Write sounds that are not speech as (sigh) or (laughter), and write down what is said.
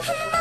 Hey, (laughs)